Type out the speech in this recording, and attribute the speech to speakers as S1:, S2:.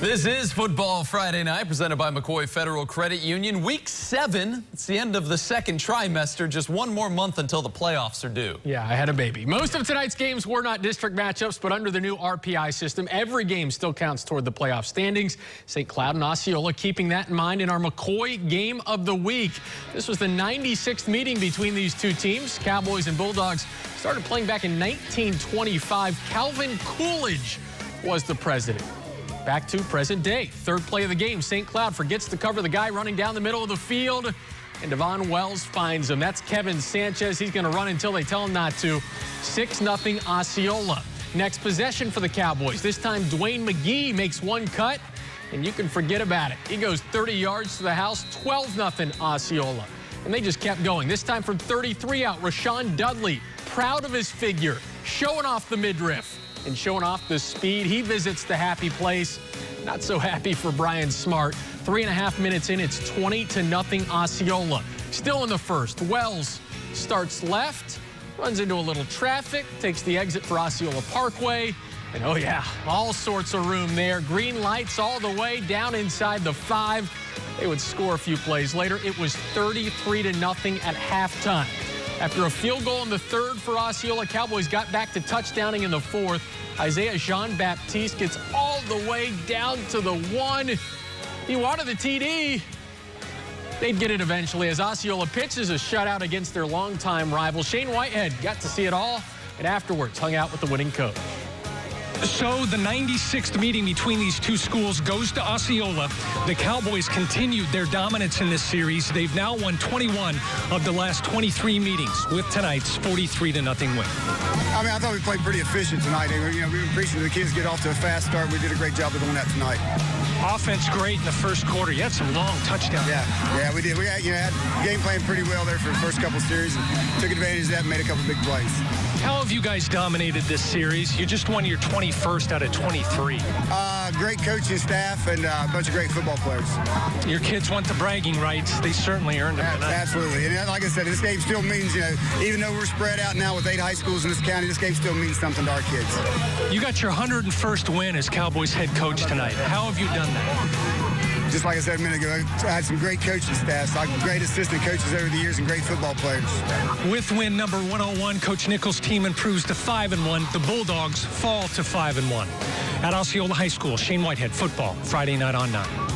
S1: This is Football Friday Night, presented by McCoy Federal Credit Union. Week seven. It's the end of the second trimester. Just one more month until the playoffs are due.
S2: Yeah, I had a baby. Most of tonight's games were not district matchups, but under the new RPI system, every game still counts toward the playoff standings. St. Cloud and Osceola keeping that in mind in our McCoy Game of the Week. This was the 96th meeting between these two teams. Cowboys and Bulldogs started playing back in 1925. Calvin Coolidge was the president. Back to present day. Third play of the game. St. Cloud forgets to cover the guy running down the middle of the field. And Devon Wells finds him. That's Kevin Sanchez. He's going to run until they tell him not to. 6-0 Osceola. Next possession for the Cowboys. This time Dwayne McGee makes one cut. And you can forget about it. He goes 30 yards to the house. 12-0 Osceola. And they just kept going. This time from 33 out, Rashawn Dudley, proud of his figure, showing off the midriff and showing off the speed. He visits the happy place. Not so happy for Brian Smart. Three and a half minutes in, it's 20 to nothing Osceola. Still in the first. Wells starts left, runs into a little traffic, takes the exit for Osceola Parkway. And oh yeah, all sorts of room there. Green lights all the way down inside the five. They would score a few plays later. It was 33 to nothing at halftime. After a field goal in the third for Osceola, Cowboys got back to touchdowning in the fourth. Isaiah Jean-Baptiste gets all the way down to the one. He wanted the TD. They'd get it eventually as Osceola pitches a shutout against their longtime rival. Shane Whitehead got to see it all and afterwards hung out with the winning coach.
S3: So the 96th meeting between these two schools goes to Osceola. The Cowboys continued their dominance in this series. They've now won 21 of the last 23 meetings with tonight's 43 to nothing win.
S4: I mean, I thought we played pretty efficient tonight. You know, we were appreciative the kids get off to a fast start. We did a great job of doing that tonight.
S3: Offense great in the first quarter. You had some long touchdowns.
S4: Yeah, yeah, we did. We had, you know, had game plan pretty well there for the first couple series and took advantage of that and made a couple big plays.
S3: How have you guys dominated this series? You just won your 21st out of 23.
S4: Uh, great coaching staff and uh, a bunch of great football players.
S3: Your kids want the bragging rights. They certainly earned them tonight.
S4: Absolutely. And like I said, this game still means, you know, even though we're spread out now with eight high schools in this county, this game still means something to our kids.
S3: You got your 101st win as Cowboys head coach tonight. How have you done that?
S4: Just like I said a minute ago, I had some great coaching staffs, like great assistant coaches over the years, and great football players.
S3: With win number 101, Coach Nichols' team improves to 5 and 1. The Bulldogs fall to 5 and 1. At Osceola High School, Shane Whitehead football Friday night on 9.